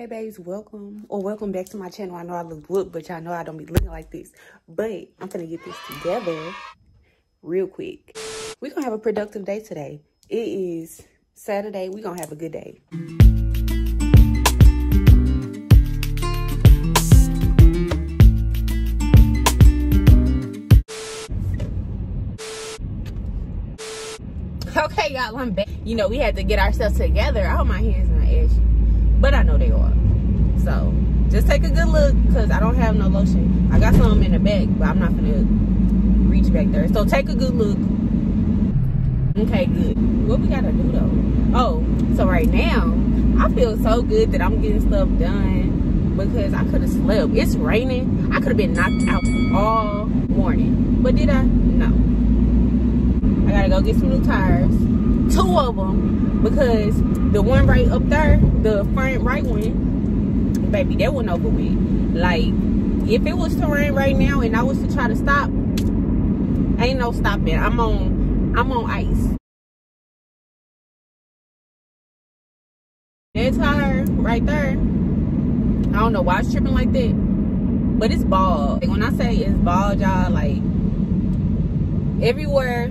Hey babes, welcome or welcome back to my channel. I know I look look, but y'all know I don't be looking like this. But I'm gonna get this together real quick. We're gonna have a productive day today. It is Saturday. We're gonna have a good day. Okay, y'all, I'm back. You know, we had to get ourselves together. Hope my hands not ashy but I know they are. So just take a good look because I don't have no lotion. I got some in the bag, but I'm not gonna reach back there. So take a good look. Okay, good. What we gotta do though? Oh, so right now, I feel so good that I'm getting stuff done because I could have slept. It's raining. I could have been knocked out all morning. But did I? No. I gotta go get some new tires. Two of them because the one right up there, the front right one, baby, that one over with. Like, if it was to rain right now and I was to try to stop, ain't no stopping. I'm on, I'm on ice. That tire right there, I don't know why it's tripping like that, but it's bald. When I say it's bald, y'all, like, everywhere,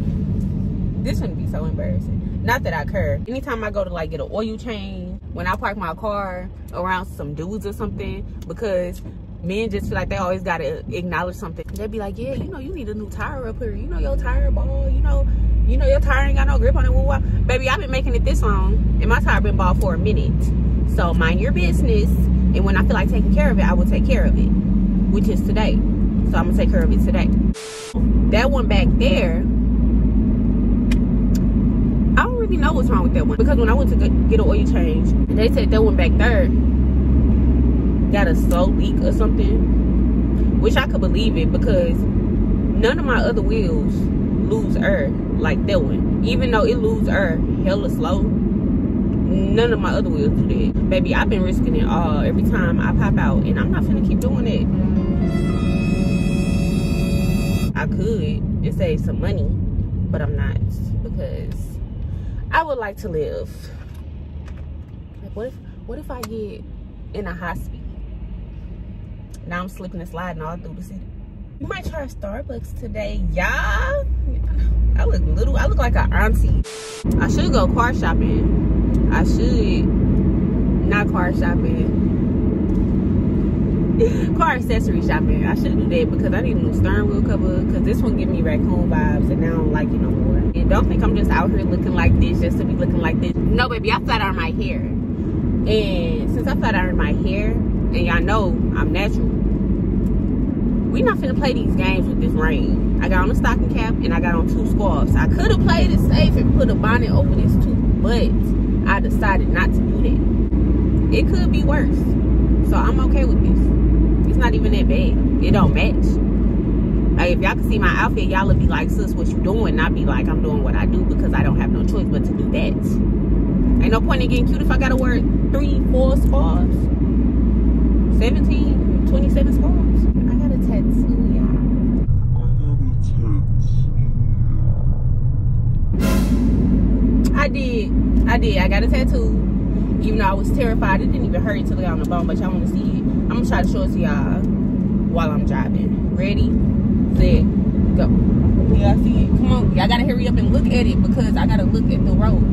this wouldn't be so embarrassing not that I care. Anytime I go to like get an oil change, when I park my car around some dudes or something, because men just feel like they always gotta acknowledge something. They'd be like, yeah, you know, you need a new tire up here. You know your tire ball, you know, you know your tire ain't got no grip on it. Baby, I've been making it this long and my tire been bald for a minute. So mind your business. And when I feel like taking care of it, I will take care of it, which is today. So I'm gonna take care of it today. That one back there, really know what's wrong with that one because when I went to get an oil change, they said that one back there got a slow leak or something, which I could believe it because none of my other wheels lose air like that one. Even though it lose air hella slow, none of my other wheels do that. Baby, I've been risking it all every time I pop out and I'm not gonna keep doing it. I could and save some money, but I'm not because I would like to live. Like what if what if I get in a speed? Now I'm slipping and sliding all through the city. We might try Starbucks today, y'all. I look little, I look like an auntie. I should go car shopping. I should not car shopping. car accessory shopping. I should do that because I need a new steering wheel cover because this one give me raccoon vibes and now I don't like it no more. And don't think I'm just out here looking like this just to be looking like this. No, baby, I flat iron my hair. And since I flat iron my hair, and y'all know I'm natural, we not finna play these games with this rain. I got on a stocking cap and I got on two scarves. I could have played it safe and put a bonnet over this too, but I decided not to do that. It could be worse. So I'm okay with not even that bad. It don't match. Like if y'all can see my outfit, y'all would be like, sis, what you doing? Not be like, I'm doing what I do because I don't have no choice but to do that. Ain't no point in getting cute if I gotta wear three, four scarves. 17, 27 scarves. I got a tattoo, y'all. I did. I did. I got a tattoo. Even though I was terrified, it didn't even hurt until I got on the bone, but y'all want to see it. I'm gonna try to show it to y'all while I'm driving. Ready, set, go. Y'all see it? Come on, y'all gotta hurry up and look at it because I gotta look at the road.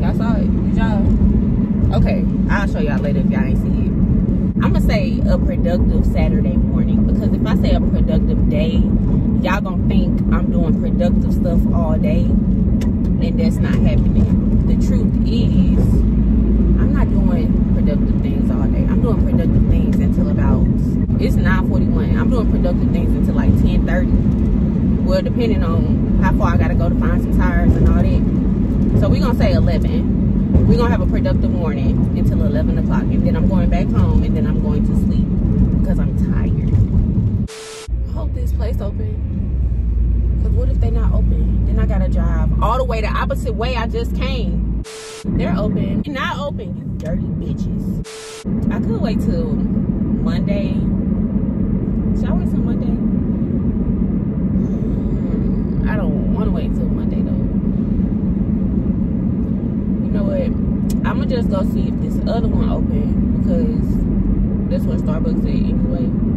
Y'all saw it? Did y'all? Okay, I'll show y'all later if y'all ain't see it. I'm gonna say a productive Saturday morning because if I say a productive day, y'all gonna think I'm doing productive stuff all day, and that's not happening. The truth is not doing productive things all day. I'm doing productive things until about, it's 9.41. I'm doing productive things until like 10.30. Well, depending on how far I got to go to find some tires and all that. So we're to say 11. We're to have a productive morning until 11 o'clock. And then I'm going back home and then I'm going to sleep because I'm tired. I hope this place open. Because what if they not open? Then I got to drive all the way the opposite way I just came they're open. They're not open, you dirty bitches. I could wait till Monday. Should I wait till Monday? Hmm, I don't want to wait till Monday though. You know what? I'm gonna just go see if this other one open because that's what Starbucks is anyway.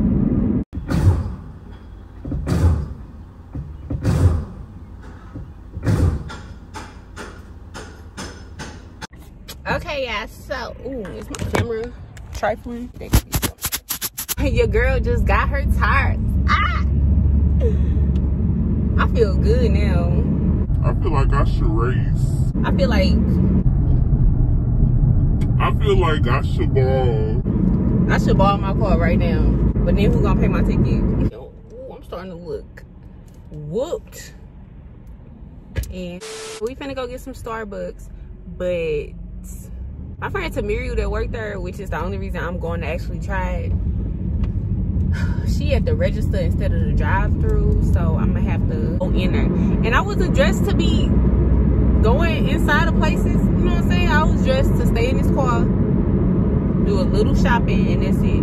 Okay, yeah, so, ooh, is my camera trifling? Your girl just got her tires. Ah! I feel good now. I feel like I should race. I feel like I feel like I should ball. I should ball my car right now. But then who gonna pay my ticket? Ooh, I'm starting to look whooped. And we finna go get some Starbucks. But my friend Tamiru that worked there, which is the only reason I'm going to actually try it. She had to register instead of the drive-through, so I'm gonna have to go in there. And I wasn't dressed to be going inside of places, you know what I'm saying? I was dressed to stay in this car, do a little shopping, and that's it.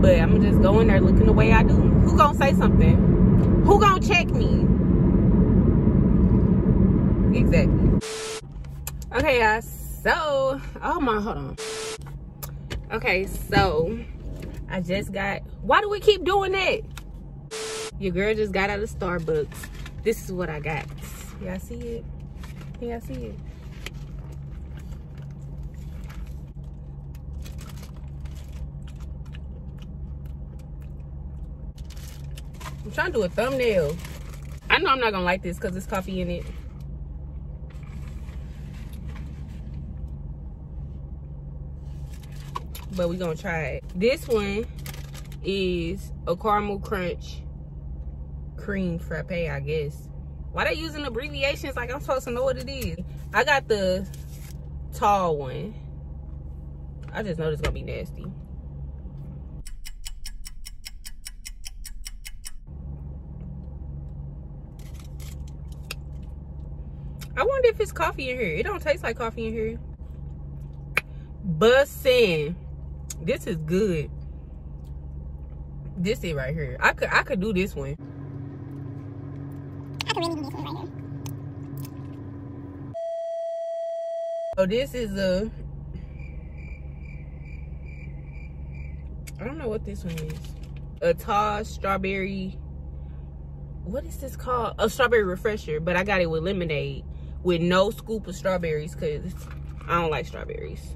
But I'm just go in there looking the way I do. Who gonna say something? Who gonna check me? Exactly. Okay, guys. So, oh my, hold on. Okay, so I just got, why do we keep doing that? Your girl just got out of Starbucks. This is what I got. Y'all see it? Y'all see it? I'm trying to do a thumbnail. I know I'm not gonna like this because there's coffee in it. But we're gonna try it. This one is a caramel crunch cream frappe, I guess. Why they using abbreviations like I'm supposed to know what it is? I got the tall one. I just know it's gonna be nasty. I wonder if it's coffee in here. It don't taste like coffee in here. Bussin'. This is good. This is right here. I could I could do this one. I could really do this one right here. Oh, this is a I don't know what this one is. A tall strawberry. What is this called? A strawberry refresher, but I got it with lemonade with no scoop of strawberries because I don't like strawberries.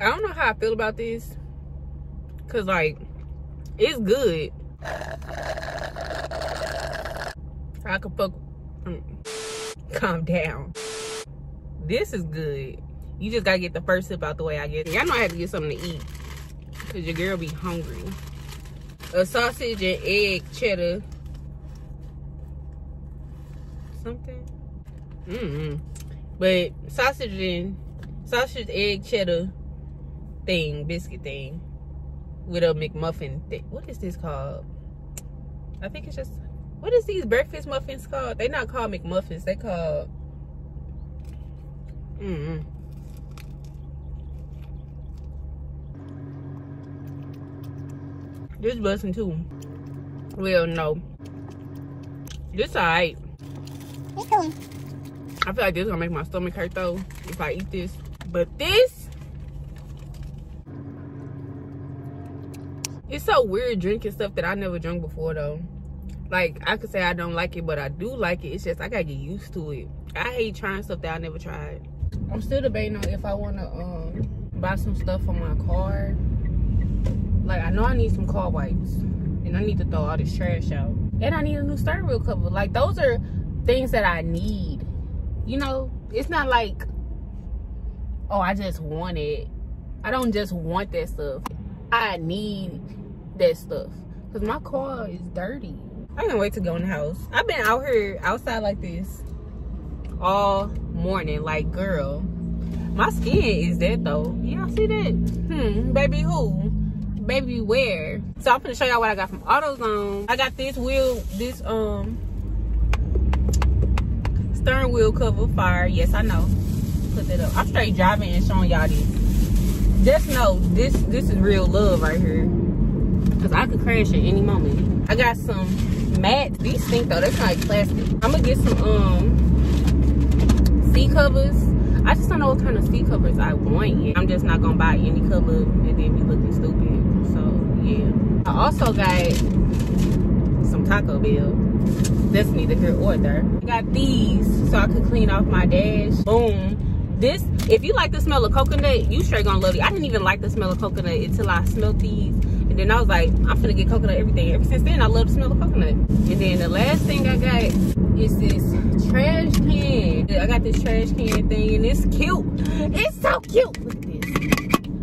I don't know how I feel about this. Cause like, it's good. I could fuck, um, calm down. This is good. You just gotta get the first sip out the way, I guess. Y'all know I have to get something to eat. Cause your girl be hungry. A sausage and egg cheddar. Something. Mm -hmm. But sausage and sausage, egg, cheddar thing, biscuit thing. With a McMuffin thing. What is this called? I think it's just what is these breakfast muffins called? They not called McMuffins. They called mm -hmm. This busting too. Well, no. This alright. It's cool. I feel like this is gonna make my stomach hurt though if I eat this. But this, it's so weird drinking stuff that I never drank before though. Like I could say I don't like it, but I do like it. It's just I gotta get used to it. I hate trying stuff that I never tried. I'm still debating on if I wanna um buy some stuff for my car like, I know I need some car wipes. And I need to throw all this trash out. And I need a new steering wheel cover. Like, those are things that I need. You know, it's not like, oh, I just want it. I don't just want that stuff. I need that stuff. Because my car is dirty. I can't wait to go in the house. I've been out here outside like this all morning. Like, girl, my skin is dead though. Y'all see that? Hmm, baby who? baby where? So I'm gonna show y'all what I got from AutoZone. I got this wheel, this um stern wheel cover fire. Yes, I know. Put that up. I'm straight driving and showing y'all this. Just know this this is real love right here. Cause I could crash at any moment. I got some matte. These stink though, they smell like plastic. I'm gonna get some um seat covers. I just don't know what kind of seat covers I want yet. I'm just not gonna buy any cover and then be looking stupid. So yeah. I also got some Taco Bell. That's neither here or there. I got these so I could clean off my dash. Boom. This, if you like the smell of coconut, you straight gonna love it. I didn't even like the smell of coconut until I smelled these. And then I was like, I'm gonna get coconut everything. Ever since then, I love the smell of coconut. And then the last thing I got is this trash can. I got this trash can thing and it's cute. It's so cute. Look at this.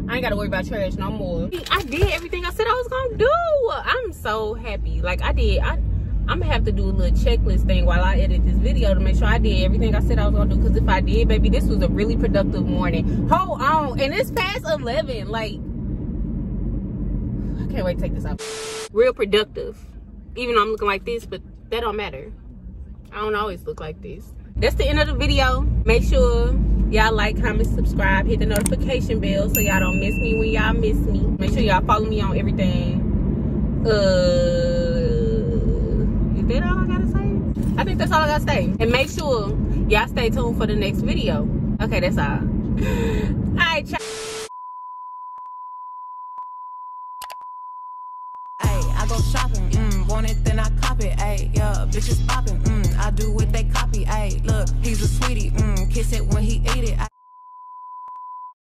I ain't gotta worry about trash no more. I did everything I said I was gonna do. I'm so happy. Like I did, I, I'm gonna have to do a little checklist thing while I edit this video to make sure I did everything I said I was gonna do. Cause if I did, baby, this was a really productive morning. Hold on, and it's past 11. Like, I can't wait to take this out. Real productive. Even though I'm looking like this, but that don't matter. I don't always look like this. That's the end of the video. Make sure y'all like, comment, subscribe, hit the notification bell so y'all don't miss me when y'all miss me. Make sure y'all follow me on everything. Uh, is that all I gotta say? I think that's all I gotta say. And make sure y'all stay tuned for the next video. Okay, that's all. All right, it, ayy, yeah, bitches popping, mm, I do what they copy, ayy, look, he's a sweetie, mm, kiss it when he eat it.